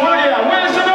Hallelujah. Where's the